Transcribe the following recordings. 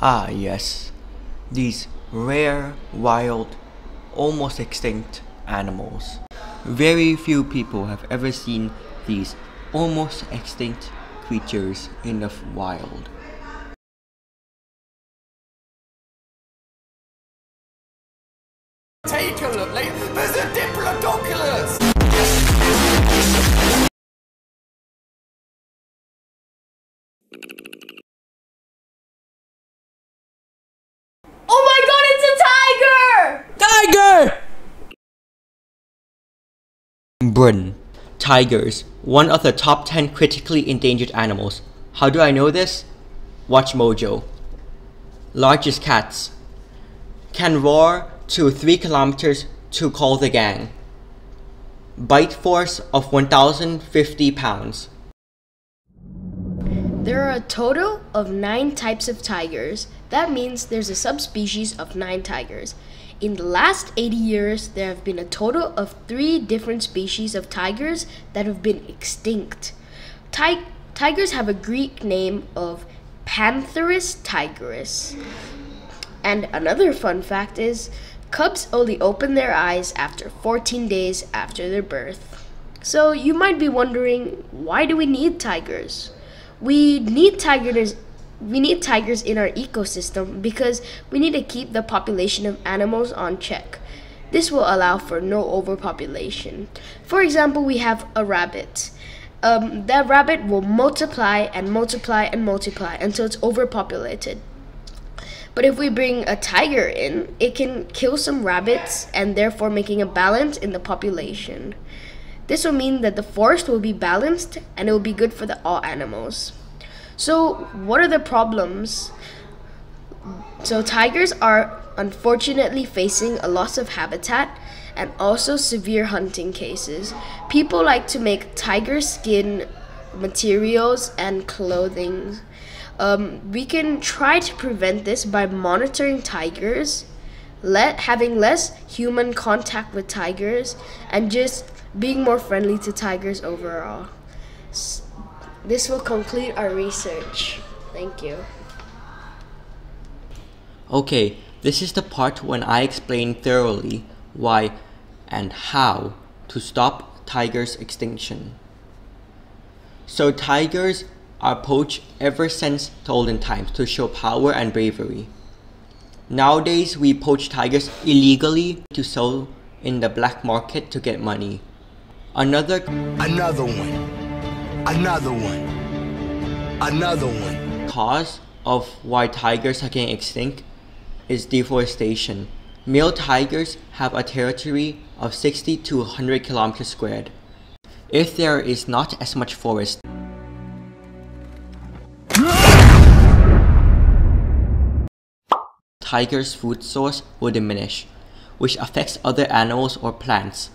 Ah, yes. These rare, wild, almost extinct animals. Very few people have ever seen these almost extinct creatures in the wild. Take a look, like, there's a Diplodocus! Oh my god, it's a tiger! Tiger! Tigers, one of the top 10 critically endangered animals. How do I know this? WatchMojo. Largest cats. Can roar to 3 kilometers to call the gang. Bite force of 1050 pounds. There are a total of nine types of tigers. That means there's a subspecies of nine tigers. In the last 80 years, there have been a total of three different species of tigers that have been extinct. Ti- tigers have a Greek name of Pantherus tigris. And another fun fact is cubs only open their eyes after 14 days after their birth. So you might be wondering, why do we need tigers? We need tigers we need tigers in our ecosystem because we need to keep the population of animals on check. This will allow for no overpopulation. For example, we have a rabbit. Um, that rabbit will multiply and multiply and multiply until it's overpopulated. But if we bring a tiger in, it can kill some rabbits and therefore making a balance in the population. This will mean that the forest will be balanced and it will be good for the all animals. So, what are the problems? So, tigers are unfortunately facing a loss of habitat and also severe hunting cases. People like to make tiger skin materials and clothing. Um, we can try to prevent this by monitoring tigers, let having less human contact with tigers, and just being more friendly to tigers overall. This will conclude our research. Thank you. Okay, this is the part when I explain thoroughly why and how to stop tigers' extinction. So, tigers are poached ever since the olden times to show power and bravery. Nowadays, we poach tigers illegally to sell in the black market to get money. Another Another one. Another one. Another one. cause of why tigers are getting extinct is deforestation. Male tigers have a territory of 60 to 100 kilometers squared. If there is not as much forest, tigers' food source will diminish, which affects other animals or plants,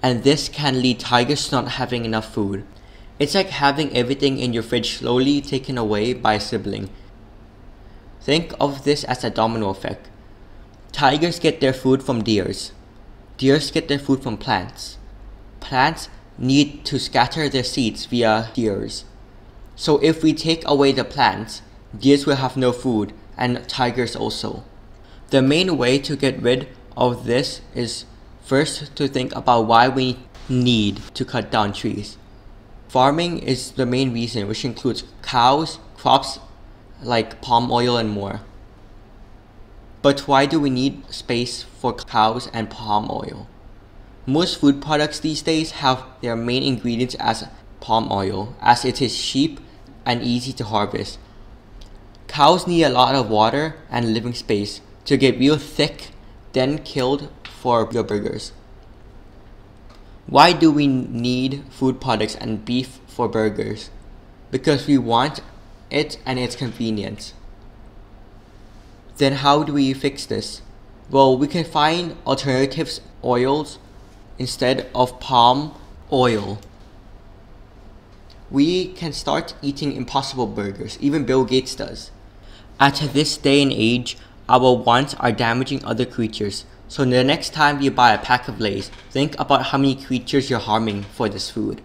and this can lead tigers to not having enough food. It's like having everything in your fridge slowly taken away by a sibling. Think of this as a domino effect. Tigers get their food from deers. Deers get their food from plants. Plants need to scatter their seeds via deers. So if we take away the plants, deers will have no food and tigers also. The main way to get rid of this is first to think about why we need to cut down trees. Farming is the main reason, which includes cows, crops like palm oil, and more. But why do we need space for cows and palm oil? Most food products these days have their main ingredients as palm oil, as it is cheap and easy to harvest. Cows need a lot of water and living space to get real thick, then killed for your burgers. Why do we need food products and beef for burgers? Because we want it and it's convenient. Then how do we fix this? Well, we can find alternatives oils instead of palm oil. We can start eating impossible burgers, even Bill Gates does. At this day and age, our wants are damaging other creatures. So the next time you buy a pack of Lay's, think about how many creatures you're harming for this food.